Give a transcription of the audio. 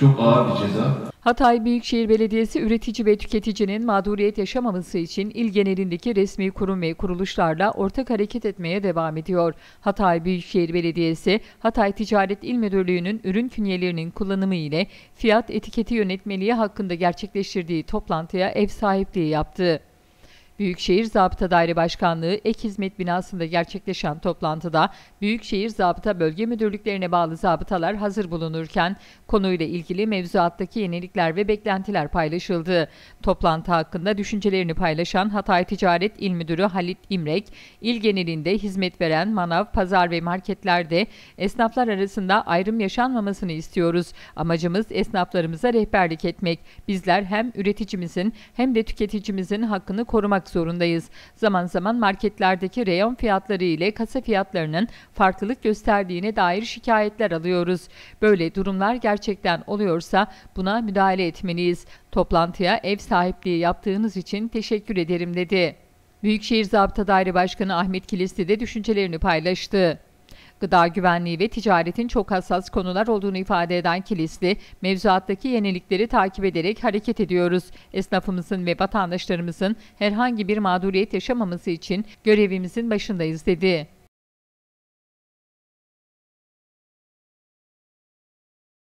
Çok ağır bir ceza. Hatay Büyükşehir Belediyesi üretici ve tüketicinin mağduriyet yaşamaması için il genelindeki resmi kurum ve kuruluşlarla ortak hareket etmeye devam ediyor. Hatay Büyükşehir Belediyesi, Hatay Ticaret İl Müdürlüğü'nün ürün künyelerinin kullanımı ile fiyat etiketi yönetmeliği hakkında gerçekleştirdiği toplantıya ev sahipliği yaptı. Büyükşehir Zabıta Daire Başkanlığı Ek Hizmet Binası'nda gerçekleşen toplantıda Büyükşehir Zabıta Bölge Müdürlüklerine bağlı zabıtalar hazır bulunurken konuyla ilgili mevzuattaki yenilikler ve beklentiler paylaşıldı. Toplantı hakkında düşüncelerini paylaşan Hatay Ticaret İl Müdürü Halit İmrek, il genelinde hizmet veren manav, pazar ve marketlerde esnaflar arasında ayrım yaşanmamasını istiyoruz. Amacımız esnaflarımıza rehberlik etmek. Bizler hem üreticimizin hem de tüketicimizin hakkını korumak zorundayız. Zaman zaman marketlerdeki reyon fiyatları ile kasa fiyatlarının farklılık gösterdiğine dair şikayetler alıyoruz. Böyle durumlar gerçekten oluyorsa buna müdahale etmeliyiz. Toplantıya ev sahipliği yaptığınız için teşekkür ederim dedi. Büyükşehir Zabıta Daire Başkanı Ahmet Kilisli de düşüncelerini paylaştı. Gıda güvenliği ve ticaretin çok hassas konular olduğunu ifade eden Kilisli, mevzuattaki yenilikleri takip ederek hareket ediyoruz. Esnafımızın ve vatandaşlarımızın herhangi bir mağduriyet yaşamaması için görevimizin başındayız dedi.